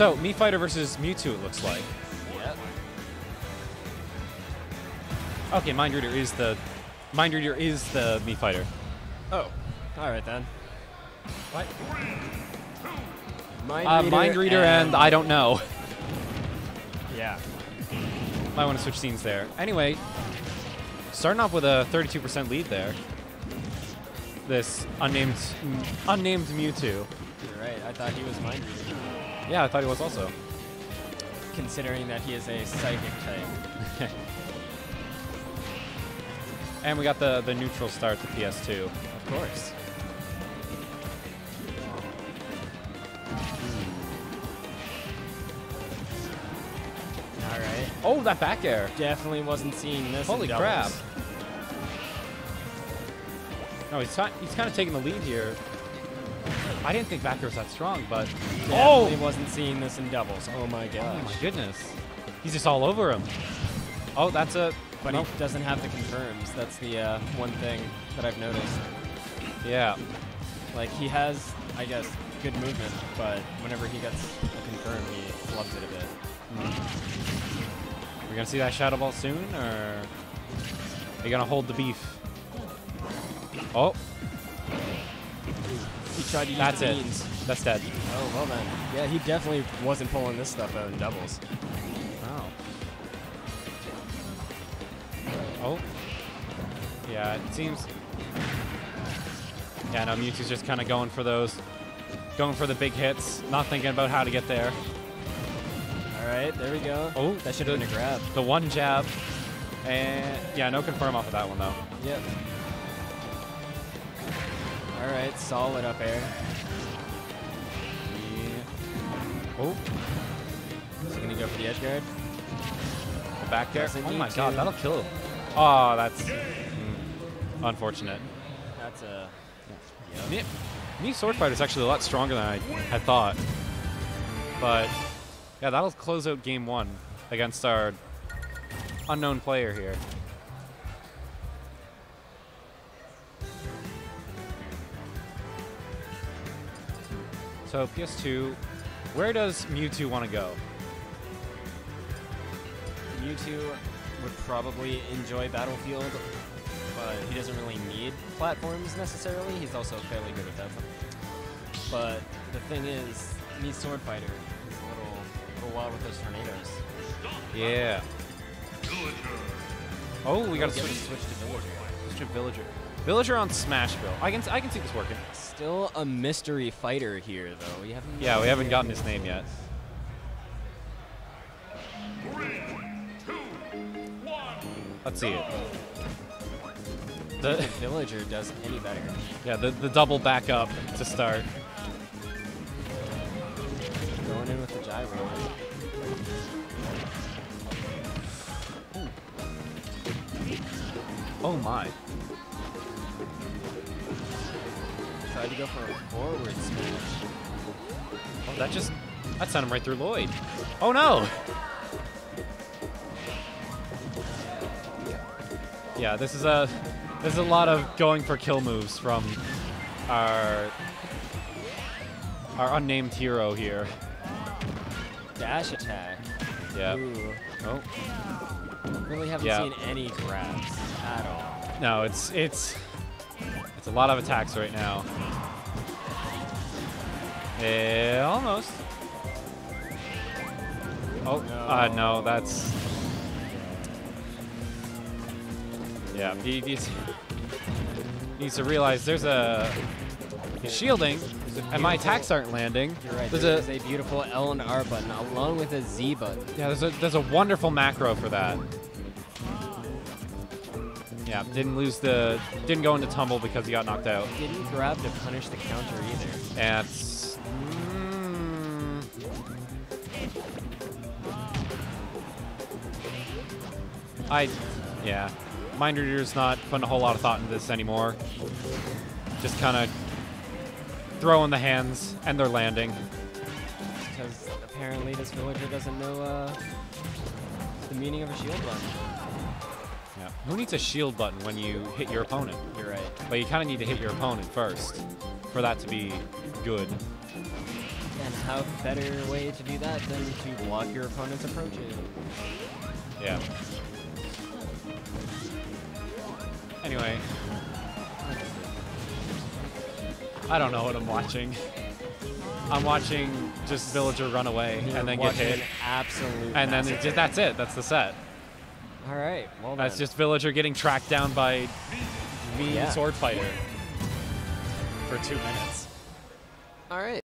So, Mii Fighter versus Mewtwo, it looks like. Yep. Okay, Mindreader is the Mindreader is the Mii Fighter. Oh, all right then. What? Mind Uh, Reader Mindreader and I don't know. Yeah. Might want to switch scenes there. Anyway, starting off with a 32% lead there. This unnamed unnamed Mewtwo. You're right. I thought he was Mindreader. Yeah, I thought he was also. Considering that he is a psychic type. And we got the the neutral start to PS2. Of course. All right. Oh, that back air. Definitely wasn't seeing this. Holy crap. No, he's, he's kind of taking the lead here. I didn't think back air was that strong, but Definitely wasn't seeing this in doubles. Oh my Oh my goodness. He's just all over him. Oh, that's a. But nope. he doesn't have the confirms. That's the uh, one thing that I've noticed. Yeah. Like he has, I guess, good movement, but whenever he gets a confirm, he flubs it a bit. We're gonna see that shadow ball soon, or are you gonna hold the beef? Oh, He tried to use that's the it. beans. That's dead. Oh well then. Yeah, he definitely wasn't pulling this stuff out in doubles. Oh. Oh. Yeah, it seems. Yeah, no, Mewtwo's just kind of going for those, going for the big hits, not thinking about how to get there. All right, there we go. Oh, that should have been a grab. The one jab, and yeah, no confirm off of that one though. Yep. Solid up air. Oh, Is he gonna go for the edge guard? the back there. Oh my god, that'll kill him. Oh, that's mm, unfortunate. That's a. Mii, Mii Sword Fighter is actually a lot stronger than I had thought. But yeah, that'll close out game one against our unknown player here. So PS2, where does Mewtwo want to go? Mewtwo would probably enjoy Battlefield, but he doesn't really need platforms necessarily. He's also fairly good without them. But the thing is, Mii Sword Fighter is a little, little wild with those tornadoes. Yeah. Uh, oh, we got to switch, to switch to Villager. switch to Villager. Villager on Smashville. I can I can see this working. Still a mystery fighter here, though. We haven't. Yeah, we haven't gotten his name yet. Let's see it. The Villager does any better. yeah, the, the double back up to start. Going in with the gyro. Oh my. Tried to go for a forward smash. Oh, that just that sent him right through Lloid. Oh no. Yeah, this is a this is a lot of going for kill moves from our our unnamed hero here. Dash attack. Yeah. Ooh. Oh. Really haven't Yeah. seen any grabs at all. No, it's it's it's a lot of attacks right now. Yeah, almost. Oh, uh, no, that's. Yeah, he needs, needs to realize there's a he's shielding, and my attacks aren't landing. You're right. There's there a a beautiful L and R button along with a Z button. yeah, there's a there's a wonderful macro for that. Yeah, didn't lose the didn't go into tumble because he got knocked out. Didn't grab to punish the counter either. And I, yeah, Mindreader's not putting a whole lot of thought into this anymore. Just kind of throwing the hands, and they're landing. Because apparently this villager doesn't know uh, the meaning of a shield button. Yeah. Who needs a shield button when you hit your opponent? You're right. But you kind of need to hit your opponent first for that to be good. And how better way to do that than to block your opponent's approaches? Yeah. Anyway. I don't know what I'm watching. I'm watching just villager run away You're and then get hit. an Absolute. And then just, that's it. That's the set. All right. Well, That's then. just villager getting tracked down by oh, mean Yeah. sword fighter for two minutes. All right.